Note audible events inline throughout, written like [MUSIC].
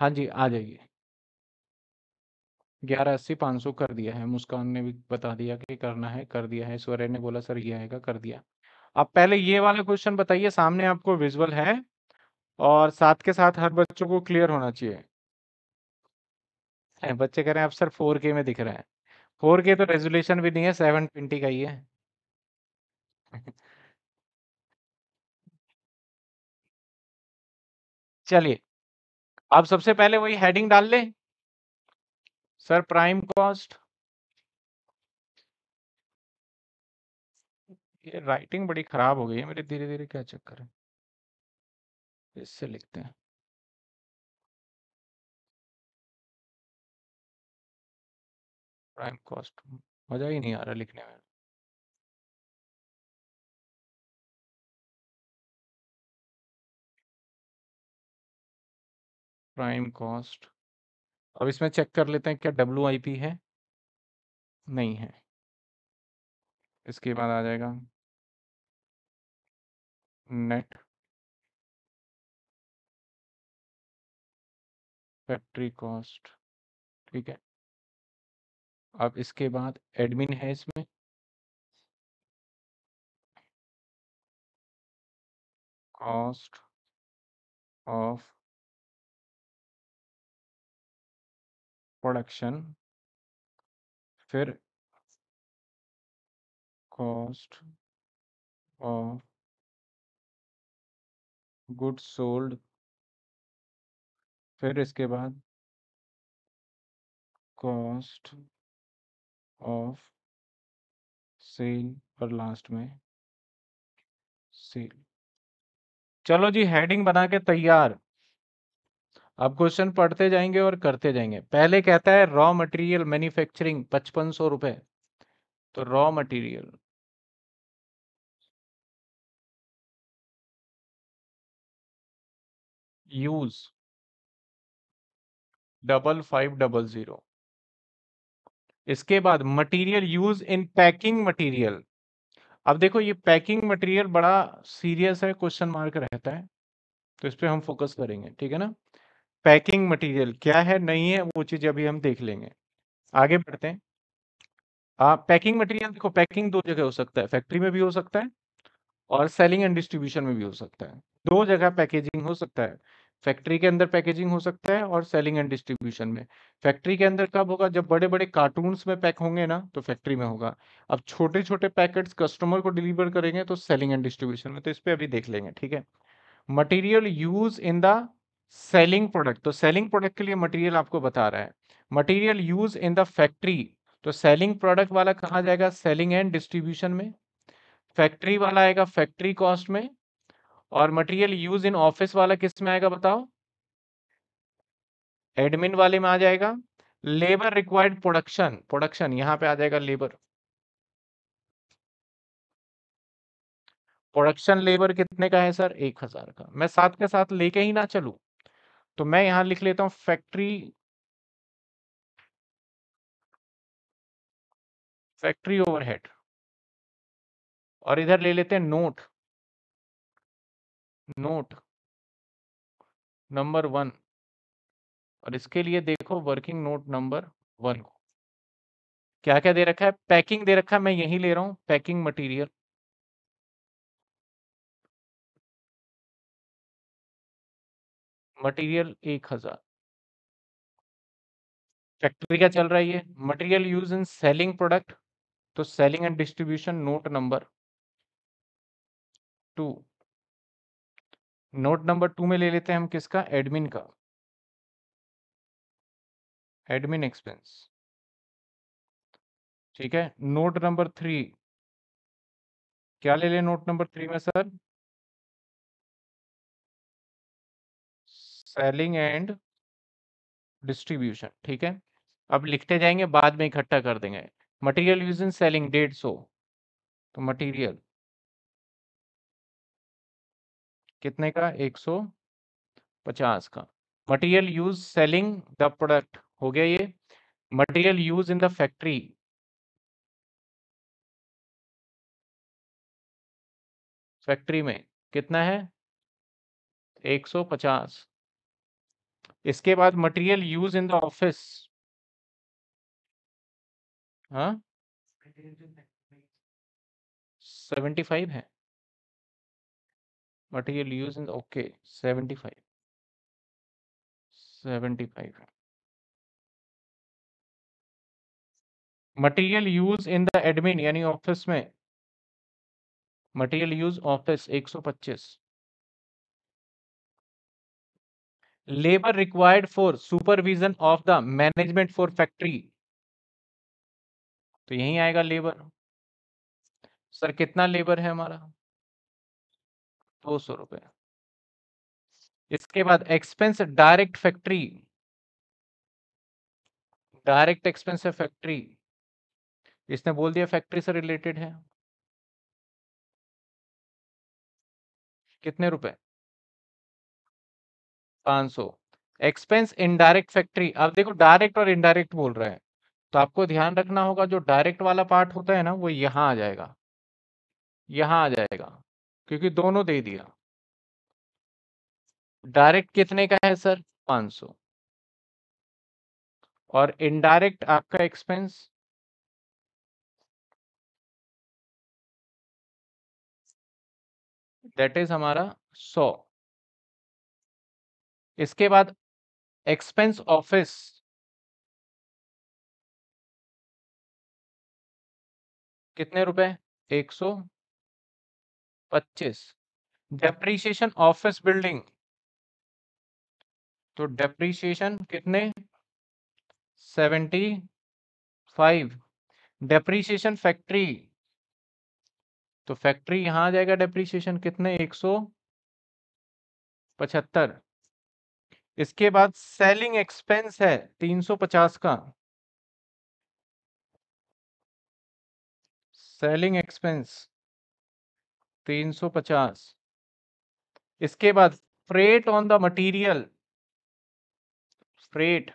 हाँ जी, आ जाइए। ग्यारह अस्सी पाँच सौ कर दिया है, मुस्कान ने भी बता दिया कि करना है, कर दिया है ऐश्वर्या ने बोला, सर, ये आएगा, कर दिया। अब पहले ये वाला क्वेश्चन बताइए, सामने आपको विजुअल है और साथ के साथ हर बच्चों को क्लियर होना चाहिए। बच्चे कह रहे हैं, अब सर, फोर के में दिख रहा है। फोर के तो रेजोल्यूशन भी नहीं है, सेवन ट्वेंटी का ही है। [LAUGHS] चलिए। अब सबसे पहले वही हेडिंग डाल लें। सर प्राइम कॉस्ट ये राइटिंग बड़ी खराब हो गई है, मेरे धीरे धीरे क्या चक्कर है? इससे लिखते हैं। प्राइम कॉस्ट मज़ा ही नहीं आ रहा लिखने में। Prime cost. अब इसमें चेक कर लेते हैं, क्या डब्ल्यू आई पी है? नहीं है। इसके बाद आ जाएगा। नेट। फैक्ट्री कॉस्ट, ठीक है। अब इसके बाद एडमिन है इसमें। कॉस्ट ऑफ़ प्रोडक्शन फिर कॉस्ट ऑफ़ गुड सोल्ड फिर इसके बाद कॉस्ट ऑफ़ सेल और लास्ट में सेल चलो जी हेडिंग बना के तैयार। अब क्वेश्चन पढ़ते जाएँगे और करते जाएँगे। पहले कहता है रॉ मटेरियल मैन्युफैक्चरिंग पचपन सौ रुपए। तो raw material use double five double zero इसके बाद material use in packing material अब देखो ये पैकिंग मटेरियल बड़ा सीरियस है क्वेश्चन मार्क रहता है। तो इस पर हम फोकस करेंगे, ठीक है ना? पैकिंग मटेरियल क्या है, नहीं है, वो चीज़ अभी हम देख लेंगे। आगे बढ़ते हैं। आप पैकिंग मटेरियल देखो, पैकिंग दो जगह हो सकता है, फैक्ट्री में भी हो सकता है और सेलिंग एंड डिस्ट्रीब्यूशन में भी हो सकता है। दो जगह पैकेजिंग हो सकता है, फैक्ट्री के अंदर पैकेजिंग हो सकता है और सेलिंग एंड डिस्ट्रीब्यूशन में। फैक्ट्री के अंदर कब होगा, जब बड़े बड़े कार्टून्स में पैक होंगे ना तो फैक्ट्री में होगा। अब छोटे छोटे पैकेट्स कस्टमर को डिलीवर करेंगे तो सेलिंग एंड डिस्ट्रीब्यूशन में तो इस पर अभी देख लेंगे, ठीक है। Material use in the selling product तो सेलिंग प्रोडक्ट के लिए मटीरियल आपको बता रहा है। Material use in the factory तो सेलिंग प्रोडक्ट वाला कहा जाएगा? सेलिंग एंड डिस्ट्रीब्यूशन में। फैक्ट्री वाला आएगा फैक्ट्री कॉस्ट में, और मटेरियल यूज़ इन ऑफ़िस वाला किसमें आएगा बताओ? एडमिन वाले में आ जाएगा। लेबर रिक्वायर्ड प्रोडक्शन प्रोडक्शन, यहाँ पे आ जाएगा लेबर। प्रोडक्शन लेबर कितने का है सर? एक हज़ार का। मैं साथ के साथ लेके ही ना चलू। तो मैं यहाँ लिख लेता हूँ फैक्ट्री फैक्ट्री ओवरहेड। और इधर ले लेते हैं नोट। नोट। Number one. और इसके लिए देखो वर्किंग नोट नंबर वन को। क्या क्या दे रखा है? पैकिंग दे रखा है, मैं यही ले रहा हूँ, पैकिंग मटेरियल। मटेरियल एक हज़ार। फैक्ट्री का चल रहा है? ये material use in selling product तो selling and distribution note number two. Note number two में ले लेते हैं हम किसका? एडमिन का। Admin expense. ठीक है, नोट नंबर थ्री। क्या ले लें नोट नंबर थ्री में, सर? सेलिंग एंड डिस्ट्रीब्यूशन ठीक है? अब लिखते जाएँगे, बाद में इकट्ठा कर देंगे। मटेरियल यूज़ इन सेलिंग डेढ़ सौ। तो मटेरियल कितने का? 150 का। Material use selling the product हो गया ये। Material use in the factory factory में कितना है? 150 इसके बाद material use in the office हाँ? सेवेंटी फाइव है। Material use in okay seventy five seventy five material use in the admin यानी ऑफ़िस में। Material use office 125 labour required for supervision of the management for factory तो यही आएगा labour sir कितना labour है हमारा? दो सौ रुपए। इसके बाद expense direct factory direct expense है फैक्ट्री इसने बोल दिया फैक्ट्री से रिलेटेड है। कितने रुपए? 500 एक्सपेंस इनडायरेक्ट फैक्ट्री अब देखो डायरेक्ट और इनडायरेक्ट बोल रहे हैं। तो आपको ध्यान रखना होगा, जो डायरेक्ट वाला पार्ट होता है ना, वो यहाँ आ जाएगा। यहाँ आ जाएगा, क्योंकि दोनों दे दिया। डायरेक्ट कितने का है सर? 500 और इनडायरेक्ट आपका एक्सपेंस दैट इज़ हमारा 100 इसके बाद एक्सपेंस ऑफ़िस कितने रुपए? 125 डेप्रीशिएशन ऑफ़िस बिल्डिंग तो डेप्रीशिएशन कितने? 75 डेप्रीशिएशन फैक्ट्री तो फैक्ट्री यहाँ आ जाएगा डेप्रीशिएशन कितने? 175 इसके बाद सेलिंग एक्सपेंस है 350 का। सेलिंग एक्सपेंस 350 इसके बाद freight on the material freight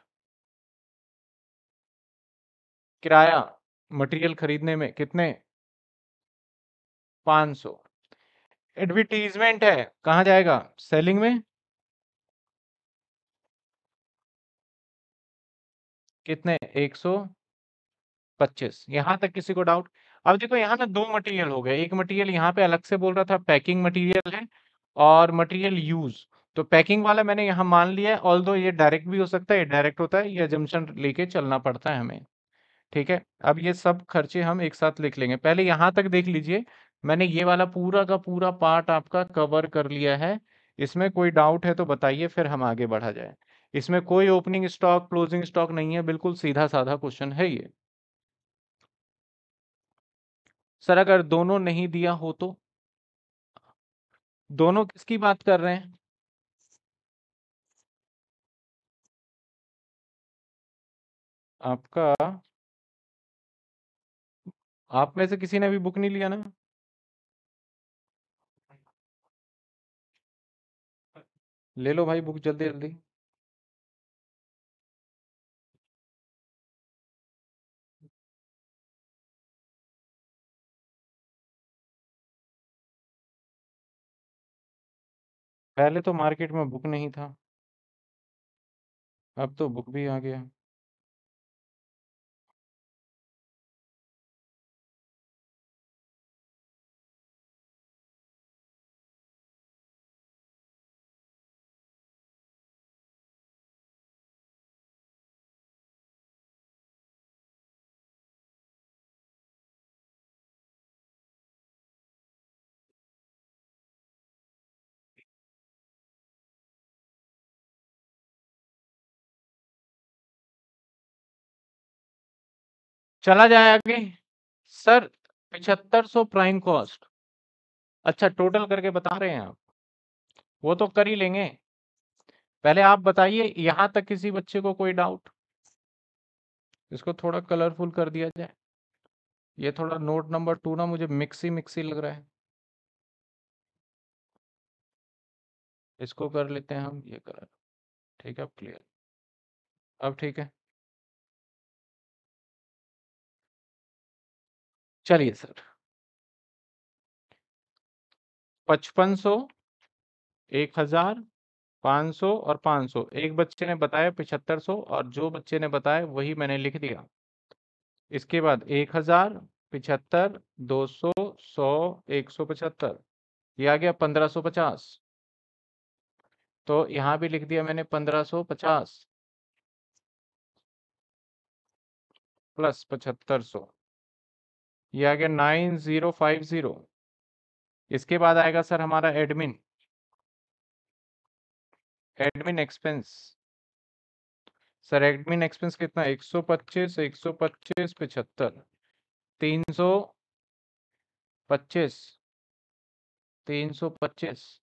किराया मटेरियल खरीदने में कितने? 500 एडवर्टीजमेंट है, कहा जाएगा? सेलिंग में? कितने? 125 यहाँ तक किसी को डाउट? अब देखो, यहाँ ना दो मटेरियल हो गए। एक मटेरियल यहाँ पे अलग से बोल रहा था, पैकिंग मटेरियल है और मटेरियल यूज़। तो पैकिंग वाला मैंने यहाँ मान लिया है ऑल ये डायरेक्ट भी हो सकता है डायरेक्ट होता है, ये जमशन लेके चलना पड़ता है हमें। ठीक है? अब ये सब खर्चे हम एक साथ लिख लेंगे। पहले यहाँ तक देख लीजिए, मैंने ये वाला पूरा का पूरा पार्ट आपका कवर कर लिया है। इसमें कोई डाउट है तो बताइए, फिर हम आगे बढ़ा जाए। इसमें कोई ओपनिंग स्टॉक क्लोजिंग स्टॉक नहीं है, बिल्कुल सीधा साधा क्वेश्चन है ये। सर अगर दोनों नहीं दिया हो तो? दोनों किसकी बात कर रहे हैं? आपका आप में से किसी ने भी बुक नहीं लिया ना? ले लो भाई बुक जल्दी जल्दी पहले तो मार्केट में बुक नहीं था। अब तो बुक भी आ गया। चला जाए आगे? सर पिछहत्तर सौ प्राइम कॉस्ट। अच्छा टोटल करके बता रहे हैं आप। वो तो कर ही लेंगे। पहले आप बताइए यहाँ तक किसी बच्चे को कोई डाउट? इसको थोड़ा कलरफुल कर दिया जाए। ये थोड़ा नोट नंबर टू ना मुझे मिक्सी मिक्सी लग रहा है। इसको कर लेते हैं हम ये कलर। ठीक है अब क्लियर। अब ठीक है। चलिए सर। पचपन सौ, एक हज़ार 500 और 500 एक बच्चे ने बताया 7500 और जो बच्चे ने बताया वही मैंने लिख दिया। इसके बाद 1000 पिछहत्तर, दो सौ सौ, एक सौ पचहत्तर। ये आ गया 1550 तो यहाँ भी लिख दिया मैंने 1550 प्लस पचहत्तर सौ। ये आ गया 9050 इसके बाद आएगा सर हमारा admin. Admin expense. Sir admin expense कितना? 125 125 पचहत्तर तीन सौ पच्चीस। तीन सौ पच्चीस।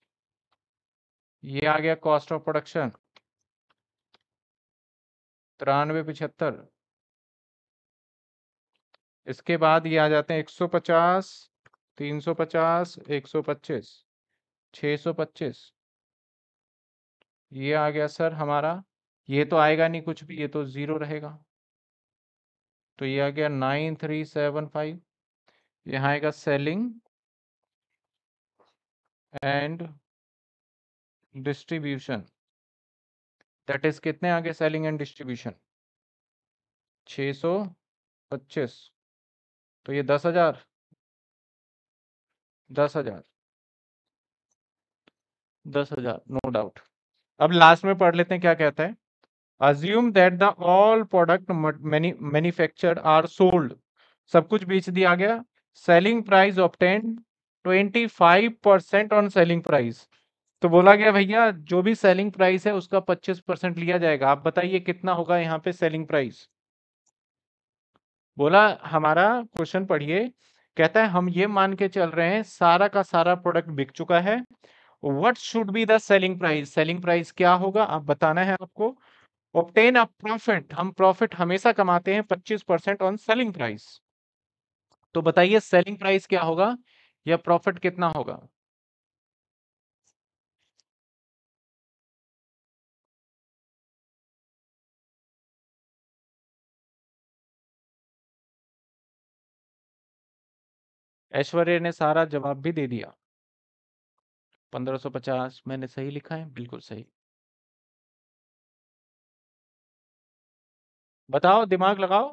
ये आ गया कॉस्ट ऑफ़ प्रोडक्शन। तिरानवे, पिछहत्तर। इसके बाद ये आ जाते हैं 150 350 125 625 ये आ गया सर हमारा। ये तो आएगा नहीं कुछ भी, ये तो ज़ीरो रहेगा। तो ये आ गया नाइन थ्री सेवन फाइव। यहाँ आएगा selling and distribution. That is कितने आगे सेलिंग एंड डिस्ट्रीब्यूशन? छ सौ पच्चीस। तो ये दस हज़ार। दस हज़ार। दस हज़ार नो डाउट अब लास्ट में पढ़ लेते हैं क्या कहता है। Assume that the all product manufactured are sold सब कुछ बेच दिया गया। Selling price obtain 25 percent on selling price तो बोला गया, भैया, जो भी सेलिंग प्राइस है, उसका 25 परसेंट लिया जाएगा। आप बताइए कितना होगा यहाँ पे सेलिंग प्राइस बोला, हमारा क्वेश्चन पढ़िए। कहता है, हम ये मान के चल रहे हैं, सारा का सारा प्रोडक्ट बिक चुका है। What should be the selling price selling price क्या होगा? आप बताना है आपको। ऑप्टेन अ प्रॉफिट हम प्रॉफिट हमेशा कमाते हैं 25 परसेंट ऑन सेलिंग प्राइस तो बताइए सेलिंग प्राइस क्या होगा या प्रॉफिट कितना होगा? ऐश्वर्य ने सारा जवाब भी दे दिया। 1550 मैंने सही लिखा है? बिल्कुल सही। बताओ, दिमाग लगाओ।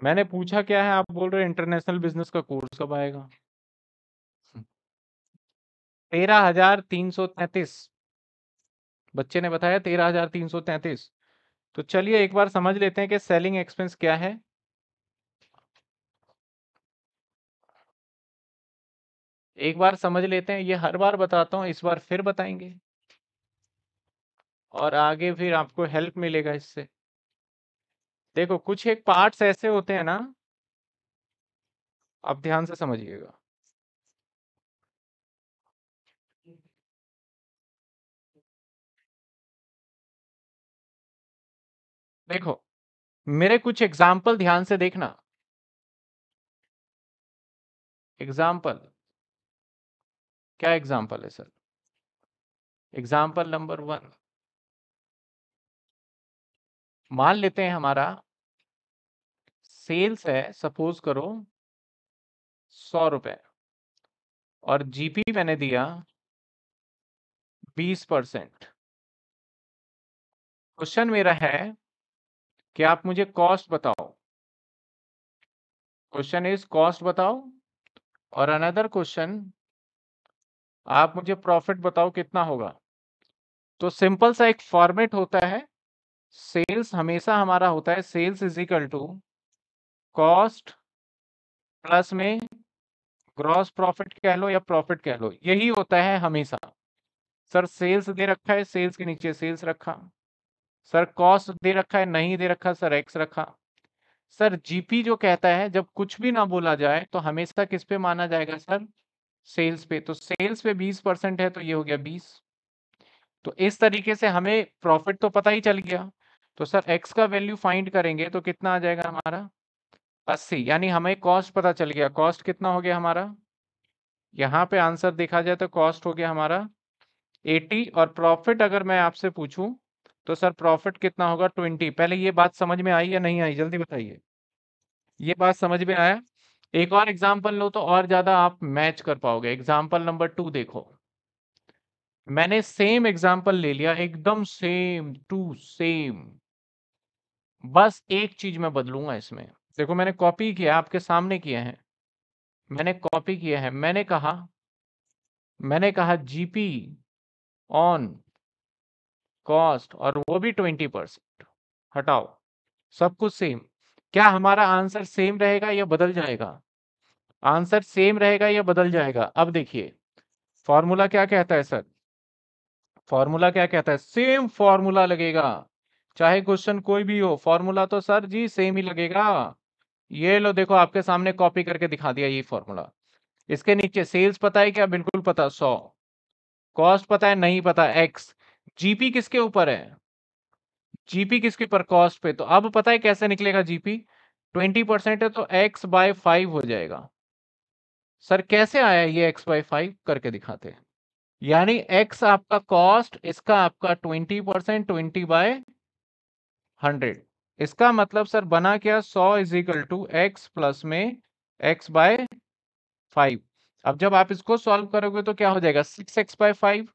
मैंने पूछा क्या है? आप बोल रहे इंटरनेशनल बिज़नेस का कोर्स कब आएगा? तेरह हज़ार तीन सौ तैतीस। बच्चे ने बताया तेरह हज़ार तीन सौ तैतीस। तो चलिए एक बार समझ लेते हैं कि सेलिंग एक्सपेंस क्या है। एक बार समझ लेते हैं, ये हर बार बताता हूँ, इस बार फिर बताएँगे। और आगे फिर आपको हेल्प मिलेगा इससे। देखो, कुछ एक पार्ट्स ऐसे होते हैं ना, आप ध्यान से समझिएगा। देखो, मेरे कुछ एग्ज़ाम्पल ध्यान से देखना। एग्ज़ाम्पल क्या एग्ज़ाम्पल है सर एग्ज़ाम्पल नंबर वन मान लेते हैं हमारा सेल्स है सपोज़ करो, सौ रुपए। और जीपी मैंने दिया बीस परसेंट। क्वेश्चन मेरा है कि आप मुझे कॉस्ट बताओ। क्वेश्चन इज़ कॉस्ट बताओ और अनदर क्वेश्चन, आप मुझे प्रॉफिट बताओ कितना होगा। तो सिंपल सा एक फॉर्मेट होता है, सेल्स हमेशा हमारा होता है sales is equal to cost plus में ग्रॉस प्रॉफिट कह लो या प्रॉफिट कह लो, यही होता है हमेशा। सर सेल्स दे रखा है, सेल्स के नीचे सेल्स रखा। सर कॉस्ट दे रखा है, नहीं दे रखा, सर एक्स रखा। सर जीपी जो कहता है, जब कुछ भी ना बोला जाए तो हमेशा किस पे माना जाएगा सर? सेल्स पे। तो सेल्स पे 20 परसेंट है तो ये हो गया 20 तो इस तरीके से हमें प्रॉफिट तो पता ही चल गया। तो सर एक्स का वैल्यू फाइंड करेंगे तो कितना आ जाएगा हमारा? 80 यानी हमें कॉस्ट पता चल गया। कॉस्ट कितना हो गया हमारा? यहाँ पे आंसर देखा जाए तो कॉस्ट हो गया हमारा 80 और प्रॉफिट अगर मैं आपसे पूछूँ तो सर प्रॉफिट कितना होगा ट्वेंटी? पहले ये बात समझ में आई या नहीं आई? जल्दी बताइए। ये बात समझ में आया? एक और एग्ज़ाम्पल लो तो और ज़्यादा आप मैच कर पाओगे। एग्ज़ाम्पल नंबर टू देखो। मैंने सेम एग्ज़ाम्पल ले लिया, एकदम सेम टू सेम बस एक चीज़ मैं बदलूँगा इसमें। देखो, मैंने कॉपी किया, आपके सामने किया है। मैंने कॉपी किया है। मैंने कहा मैंने कहा जीपी ऑन कॉस्ट और वो भी ट्वेंटी परसेंट हटाओ। सब कुछ सेम क्या हमारा आंसर सेम रहेगा या बदल जाएगा? आंसर सेम रहेगा या बदल जाएगा? अब देखिए फॉर्मूला क्या कहता है सर? फॉर्मूला क्या कहता है? सेम फॉर्मूला लगेगा। चाहे क्वेश्चन कोई भी हो फॉर्मूला तो सर जी सेम ही लगेगा। ये लो, देखो आपके सामने कॉपी करके दिखा दिया ये फॉर्मूला इसके नीचे सेल्स पता है क्या? बिल्कुल पता, सौ। कॉस्ट पता है? नहीं पता। एक्स जीपी किसके ऊपर है? जीपी किसके ऊपर कॉस्ट पे? तो अब पता है कैसे निकलेगा जीपी? ट्वेंटी परसेंट है तो एक्स बाय फाइव हो जाएगा। सर, कैसे आया ये एक्स बाय फाइव करके दिखाते हैं। यानी एक्स आपका कॉस्ट इसका आपका twenty percent, twenty by hundred इसका मतलब सर बना क्या? सौ is equal to x plus में एक्स बाय फाइव अब जब आप इसको सॉल्व करोगे तो क्या हो जाएगा? Six x by five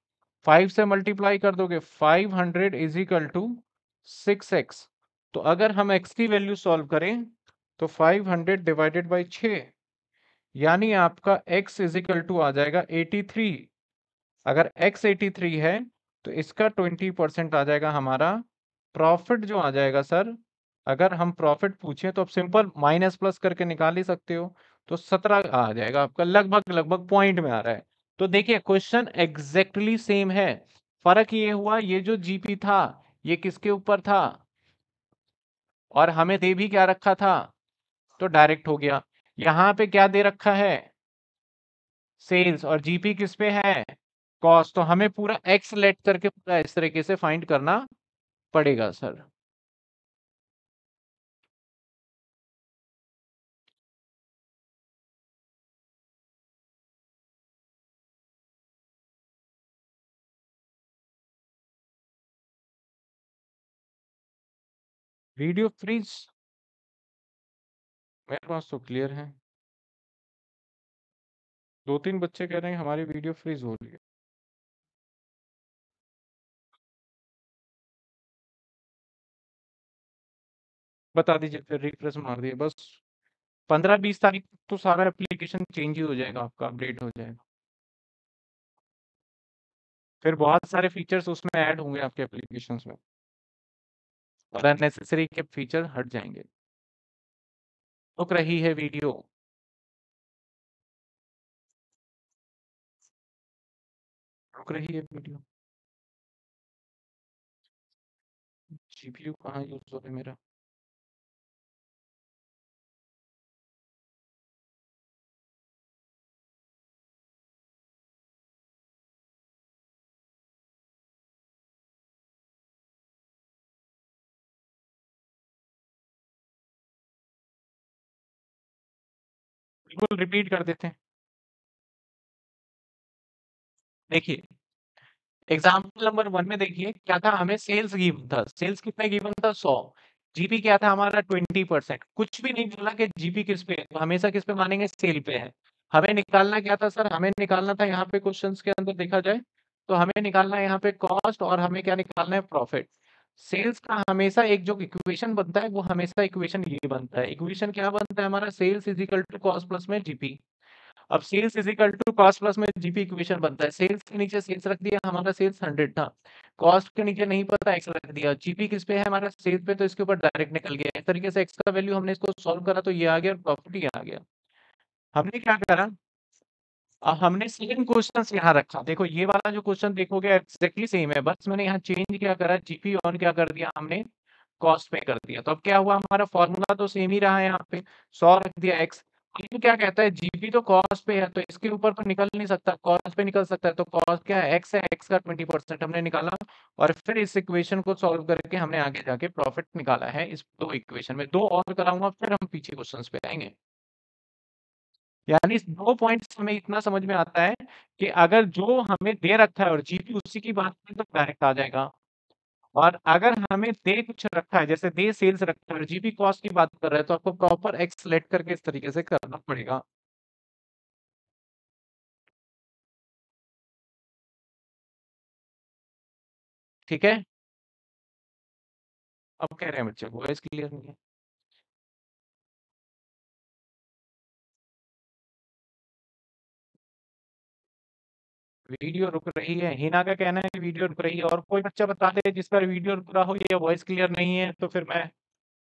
five से मल्टीप्लाई कर दोगे, five hundred is equal to six x. तो अगर हम एक्स की वैल्यू सॉल्व करें तो फाइव हंड्रेड डिवाइडेड बाई छ, यानी आपका x इज़ इक्वल टू आ जाएगा 83 अगर x 83 है तो इसका 20 परसेंट आ जाएगा हमारा प्रॉफिट जो आ जाएगा सर। अगर हम प्रॉफिट पूछे तो आप सिंपल माइनस प्लस करके निकाल ही सकते हो तो 17 आ जाएगा आपका, लगभग लगभग पॉइंट में आ रहा है। तो देखिए, क्वेश्चन एग्जैक्टली सेम है। फ़र्क ये हुआ, ये जो जीपी था, ये किसके ऊपर था? और हमें दे भी क्या रखा था? तो डायरेक्ट हो गया। यहाँ पे क्या दे रखा है? सेल्स और जीपी किस पे है? कॉस्ट तो हमें पूरा एक्स लेट करके पूरा इस तरीके से फाइंड करना पड़ेगा सर वीडियो फ्रीज? मेरे पास तो क्लियर है। दो तीन बच्चे कह रहे हैं, हमारी वीडियो फ्रीज हो रही है। बता दीजिए, फिर रिफ्रेश मार दिए, बस। पंद्रह बीस तारीख तो सारा एप्लीकेशन चेंज ही हो जाएगा, आपका अपडेट हो जाएगा। फिर बहुत सारे फीचर्स उसमें ऐड होंगे आपके एप्लीकेशन में। और अननेसेसरी के फीचर हट जाएँगे। रुक रही है वीडियो। रुक रही है वीडियो। जीपीयू कहाँ यूज़ हो रहा है मेरा? बिल्कुल रिपीट कर देते हैं। देखिए एग्ज़ाम्पल नंबर वन में देखिए, क्या था? हमें सेल्स गिवन था। सेल्स कितने गिवन था? सौ। जीपी क्या था? हमारा ट्वेंटी परसेंट कुछ भी नहीं बोला कि जीपी किस पे है हमेशा किस पे मानेंगे? सेल पे है। हमें निकालना क्या था, सर? हमें निकालना था यहाँ पे क्वेश्चंस के अंदर देखा जाए तो हमें निकालना है यहाँ पे कॉस्ट और हमें क्या निकालना है प्रॉफिट सेल्स का हमेशा एक जो इक्वेशन बनता है, वो हमेशा इक्वेशन ये बनता है। इक्वेशन क्या बनता है? हमारा sales is equal to cost plus में जीपी। अब sales is equal to cost plus में जीपी इक्वेशन बनता है। सेल्स के नीचे सेल्स रख दिया, हमारा सेल्स हंड्रेड था। कॉस्ट के नीचे नहीं पता, एक्स रख दिया। जीपी किस पे है? हमारा सेल्स पे तो इसके ऊपर डायरेक्ट निकल गया। इस तरीके से एक्स का वैल्यू हमने इसको सॉल्व करा तो ये आ गया और प्रॉफिट ये आ गया। हमने क्या करा? अब हमने सेकंड क्वेश्चन यहाँ रखा। देखो, ये वाला जो क्वेश्चन देखोगे एक्जेक्टली सेम है। बस मैंने यहाँ चेंज क्या करा? जीपी ऑन क्या कर दिया हमने? कॉस्ट पे कर दिया। तो अब क्या हुआ? हमारा फॉर्मूला तो सेम ही रहा है यहाँ पे। सौ रख दिया एक्स ये क्या कहता है? जीपी तो कॉस्ट पे है तो इसके ऊपर तो निकल नहीं सकता। कॉस्ट पे निकल सकता है तो कॉस्ट क्या है? एक्स है। एक्स का ट्वेंटी परसेंट हमने निकाला और फिर इस इक्वेशन को सॉल्व करके हमने आगे जाके प्रॉफिट निकाला है। इस दो इक्वेशन में। दो और कराऊँगा, फिर हम पीछे क्वेश्चन पे आएँगे। यानी दो पॉइंट हमें इतना समझ में आता है कि अगर जो हमें दे रखा है और जीपी उसी की बात करें तो डायरेक्ट आ जाएगा। और अगर हमें दे कुछ रखा है, जैसे दे सेल्स रखा है जीपी कॉस्ट की बात कर रहे हैं तो आपको प्रॉपर एक्स करके इस तरीके से करना पड़ेगा। ठीक है? अब कह रहे हैं बच्चे वॉइस क्लियर नहीं है वीडियो रुक रही है। हिना का कहना है वीडियो रुक रही है और कोई बच्चा बता दे जिस पर वीडियो रुक रहा हो, या वॉइस क्लियर नहीं है तो फिर मैं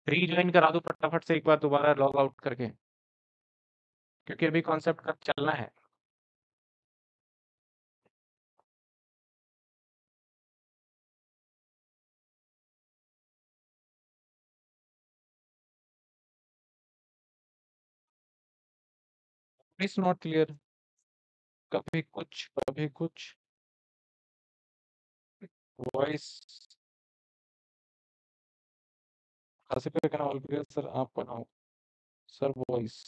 रीज्वाइन करा दूँ फटाफट से एक बार दोबारा लॉग आउट करके। क्योंकि अभी कॉन्सेप्ट का चलना है। इट्स नॉट क्लियर कभी कुछ कभी कुछ। वॉइस आसिफ का कहना ऑल सर आप बनाओ। Sir voice.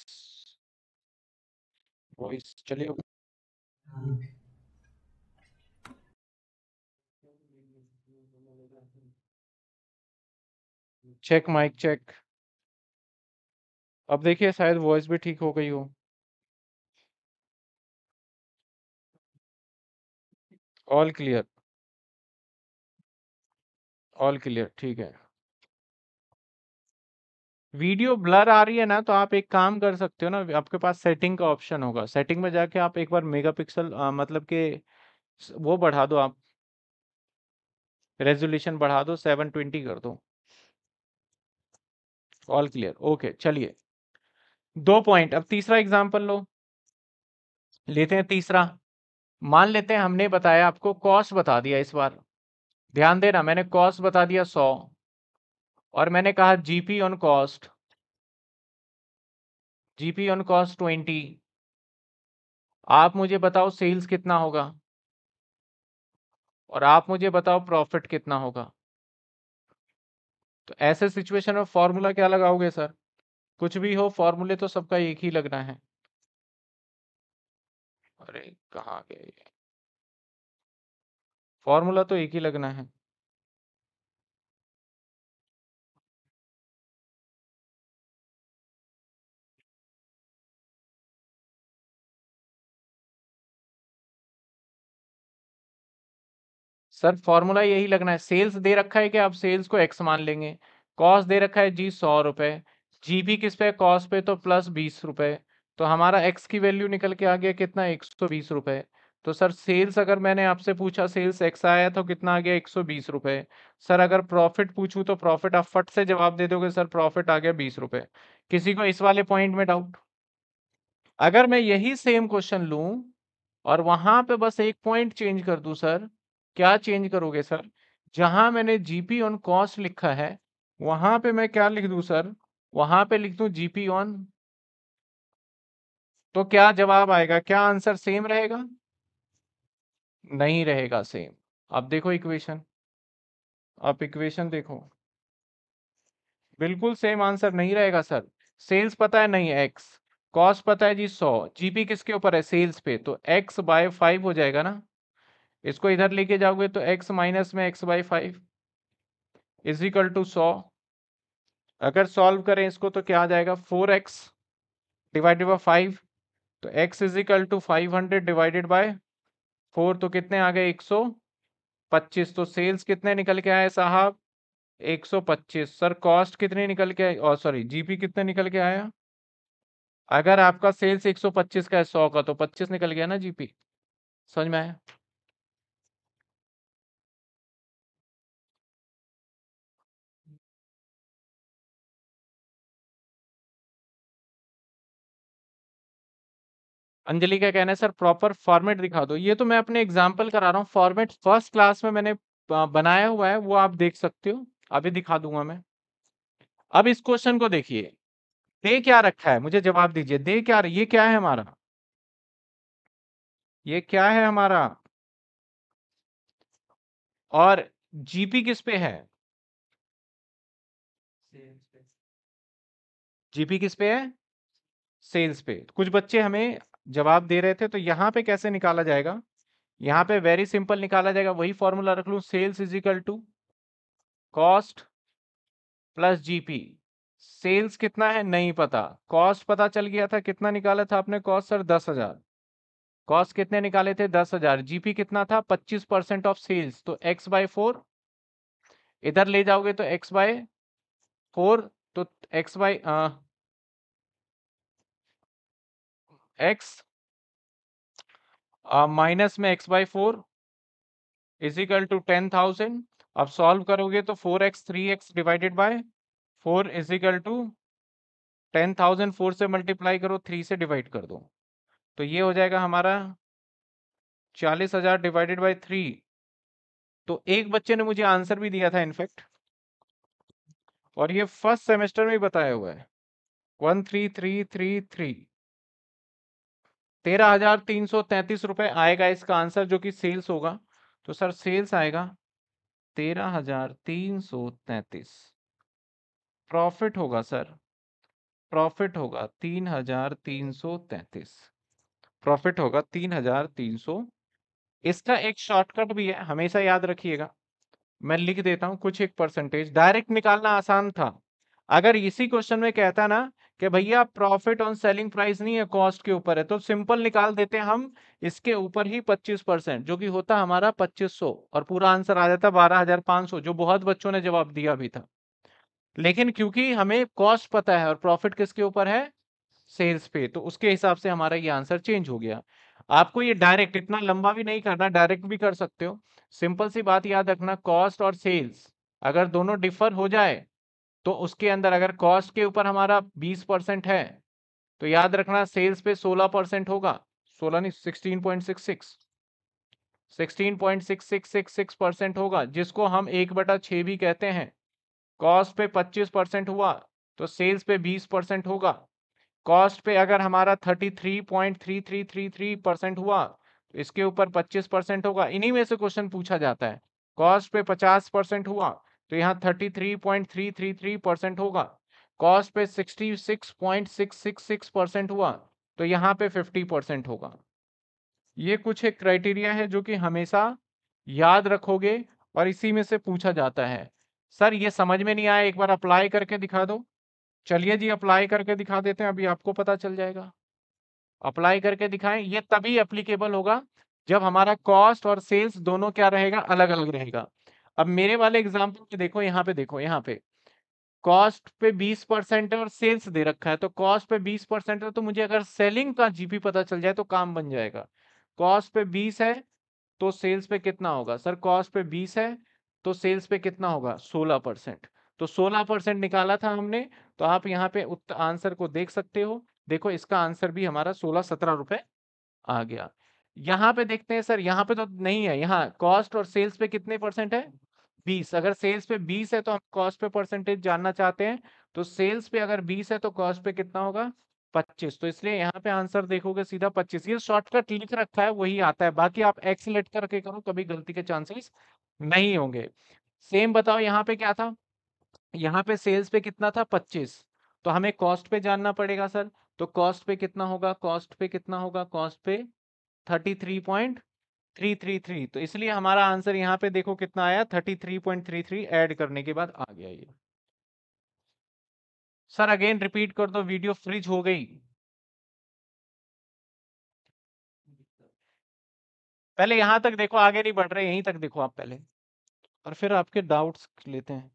वॉइस, चलिए चेक माइक, चेक। अब देखिए, शायद वॉइस भी ठीक हो गई हो। All clear. ऑल क्लियर, ठीक है। वीडियो ब्लर आ रही है ना तो आप एक काम कर सकते हो ना, आपके पास सेटिंग का ऑप्शन होगा। सेटिंग में जाके आप एक बार मेगापिक्सल मतलब के वो बढ़ा दो आप। रेजोल्यूशन बढ़ा दो 720 कर दो। ऑल क्लियर, ओके, चलिए। दो पॉइंट, अब तीसरा एग्जांपल लो। लेते हैं तीसरा। मान लेते हैं हमने बताया, आपको कॉस्ट बता दिया इस बार। ध्यान देना, मैंने कॉस्ट बता दिया सौ और मैंने कहा GP on cost GP on cost twenty आप मुझे बताओ सेल्स कितना होगा? और आप मुझे बताओ प्रॉफिट कितना होगा? तो ऐसे सिचुएशन में फॉर्मूला क्या लगाओगे सर कुछ भी हो फॉर्मूले तो सबका एक ही लगना है। अरे, कहाँ गए फॉर्मूला तो एक ही लगना है। सर, फॉर्मूला यही लगना है। सेल्स दे रखा है कि आप सेल्स को एक्स मान लेंगे? कॉस्ट दे रखा है जी सौ रुपए। जीबी किस पे कॉस्ट पे तो प्लस बीस रुपए। तो हमारा एक्स की वैल्यू निकल के आ गया कितना? एक सौ बीस रुपए। तो सर, सेल्स अगर मैंने आपसे पूछा, सेल्स एक्स आया तो कितना आ गया? एक सौ बीस रुपए। सर, अगर प्रॉफिट पूछूँ तो प्रॉफिट आप फट से जवाब दे दोगे, सर, प्रॉफिट आ गया बीस रुपए। किसी को इस वाले पॉइंट में डाउट? अगर मैं यही सेम क्वेश्चन लूँ और वहाँ पे बस एक पॉइंट चेंज कर दूँ, सर, क्या चेंज करोगे, सर? जहाँ मैंने जीपी ऑन कॉस्ट लिखा है, वहाँ पे मैं क्या लिख दूँ, सर? वहाँ पे लिख दूँ जीपी ऑन तो क्या जवाब आएगा? क्या आंसर सेम रहेगा? नहीं रहेगा सेम। अब देखो इक्वेशन। आप इक्वेशन देखो। बिल्कुल सेम आंसर नहीं रहेगा, सर। सेल्स पता है? नहीं, एक्स। कॉस्ट पता है जी सौ। जीपी किसके ऊपर है? सेल्स पे। तो एक्स बाय फाइव हो जाएगा ना? इसको इधर लेके जाओगे तो एक्स माइनस में x by five is equal to सौ। अगर सॉल्व करें इसको तो क्या आ जाएगा? Four x divided by five. तो x is equal to five hundred divided by four तो कितने आ गए? एक सौ पच्चीस। तो सेल्स कितने निकल के आए साहब? एक सौ पच्चीस। सर कॉस्ट कितने निकल के आई? और सॉरी जीपी कितने निकल के आया? अगर आपका सेल्स एक सौ पच्चीस का है, सौ का तो पच्चीस निकल गया ना जीपी समझ में आया? अंजलि का कहना है, सर प्रॉपर फॉर्मेट दिखा दो। ये तो मैं अपने एग्ज़ाम्पल करा रहा हूँ। फॉर्मेट फ़र्स्ट क्लास में मैंने बनाया हुआ है, वो आप देख सकते हो। अभी दिखा दूँगा मैं। अब इस क्वेश्चन को देखिए। दे क्या रखा है? मुझे जवाब दीजिए। दे क्या ये क्या है हमारा? ये क्या है हमारा? और जीपी किस पे है? जीपी किस पे है? सेल्स पे। कुछ बच्चे हमें जवाब दे रहे थे तो यहाँ पे कैसे निकाला जाएगा? यहाँ पे वेरी सिंपल निकाला जाएगा, वही फॉर्मूला रख लू sales is equal to cost plus GP sales कितना है? नहीं पता। कॉस्ट पता चल गया था, कितना निकाला था आपने? कॉस्ट सर दस हज़ार। कॉस्ट कितने निकाले थे? दस हज़ार। जीपी कितना था? पच्चीस परसेंट ऑफ़ सेल्स तो एक्स बाय फोर इधर ले जाओगे तो एक्स बाय फोर तो एक्स बाय एक्स माइनस में x by four equal to ten thousand. अब सॉल्व करोगे तो four x three x divided by four equal to ten thousand four से मल्टीप्लाई करो, थ्री से डिवाइड कर दो। तो ये हो जाएगा हमारा चालीस हज़ार डिवाइडेड बाई थ्री। तो एक बच्चे ने मुझे आंसर भी दिया था इनफेक्ट और ये फ़र्स्ट सेमेस्टर में बताया हुआ है। One three three three three. तेरह हज़ार तीन सौ तैतीस रुपए आएगा इसका आंसर, जो कि सेल्स होगा। तो सर, सेल्स आएगा तेरह हज़ार तीन सौ तैतीस। प्रॉफिट होगा सर, प्रॉफिट होगा तीन हज़ार तीन सौ तैतीस। प्रॉफिट होगा तीन हज़ार तीन सौ। इसका एक शॉर्टकट भी है, हमेशा याद रखिएगा। मैं लिख देता हूँ, कुछ एक परसेंटेज। डायरेक्ट निकालना आसान था। अगर इसी क्वेश्चन में कहता ना कि भैया प्रॉफिट ऑन सेलिंग प्राइस नहीं है कॉस्ट के ऊपर है तो सिंपल निकाल देते हम इसके ऊपर ही 25 परसेंट जो कि होता हमारा 2500 और पूरा आंसर आ जाता 12500 जो बहुत बच्चों ने जवाब दिया भी था लेकिन क्योंकि हमें कॉस्ट पता है और प्रॉफिट किसके ऊपर है? सेल्स पे तो उसके हिसाब से हमारा ये आंसर चेंज हो गया। आपको ये डायरेक्ट इतना लंबा भी नहीं करना डायरेक्ट भी कर सकते हो। सिंपल सी बात याद रखना कॉस्ट और सेल्स अगर दोनों डिफर हो जाए तो उसके अंदर अगर कॉस्ट के ऊपर हमारा 20 परसेंट है तो याद रखना सेल्स पे 16 परसेंट होगा। 16 नहीं 16.66 16.6666 परसेंट होगा, जिसको हम एक बटा छ भी कहते हैं। कॉस्ट पे 25 परसेंट हुआ तो सेल्स पे 20 परसेंट होगा। कॉस्ट पे अगर हमारा 33.3333 परसेंट हुआ तो इसके ऊपर 25 परसेंट होगा। इन्हीं में से क्वेश्चन पूछा जाता है। कॉस्ट पे 50 परसेंट हुआ तो यहाँ 33.333 परसेंट होगा। कॉस्ट पे 66.666 परसेंट हुआ तो यहाँ पे 50 परसेंट होगा। ये कुछ एक क्राइटेरिया है जो कि हमेशा याद रखोगे और इसी में से पूछा जाता है। सर, ये समझ में नहीं आया, एक बार अप्लाई करके दिखा दो। चलिए जी अप्लाई करके दिखा देते हैं, अभी आपको पता चल जाएगा। अप्लाई करके दिखाएँ, ये तभी एप्लीकेबल होगा जब हमारा कॉस्ट और सेल्स दोनों क्या रहेगा अलग अलग रहेगा। अब मेरे वाले एग्ज़ाम्पल देखो, यहाँ पे देखो, यहाँ पे। कॉस्ट पे 20 परसेंट है और सेल्स दे रखा है तो कॉस्ट पे 20 परसेंट है तो मुझे अगर सेलिंग का जीपी पता चल जाए तो काम बन जाएगा। कॉस्ट पे 20 है तो सेल्स पे कितना होगा? सर कॉस्ट पे 20 है तो सेल्स पे कितना होगा? 16 परसेंट। तो 16 परसेंट निकाला था हमने तो आप यहाँ पे आंसर को देख सकते हो। देखो, इसका आंसर भी हमारा सोलह सत्रह रुपए आ गया। यहाँ पे देखते हैं सर यहाँ पे तो नहीं है। यहाँ कॉस्ट और सेल्स पे कितने परसेंट है? बीस, अगर सेल्स पे बीस है तो हम कॉस्ट पे परसेंटेज जानना चाहते हैं तो सेल्स पे अगर बीस है तो कॉस्ट पे कितना होगा? पच्चीस तो इसलिए यहाँ पे आंसर देखोगे सीधा पच्चीस, ये शॉर्टकट लिख रखा है, वही आता है, बाकी आप एक्सलेट करके करो, कभी गलती के चांसेस नहीं होंगे। सेम बताओ यहाँ पे क्या था? यहाँ पे सेल्स पे कितना था? पच्चीस तो हमें कॉस्ट पे जानना पड़ेगा, सर तो कॉस्ट पे कितना होगा? कॉस्ट पे कितना होगा? कॉस्ट पे thirty three point three three three तो इसलिए हमारा आंसर यहाँ पे देखो कितना आया, thirty three point three three add करने के बाद आ गया ये। सर, अगेन रिपीट कर दो, वीडियो फ्रिज हो गई। पहले यहाँ तक देखो, आगे नहीं बढ़ रहे, यहीं तक देखो आप पहले। और फिर आपके डाउट्स लेते हैं।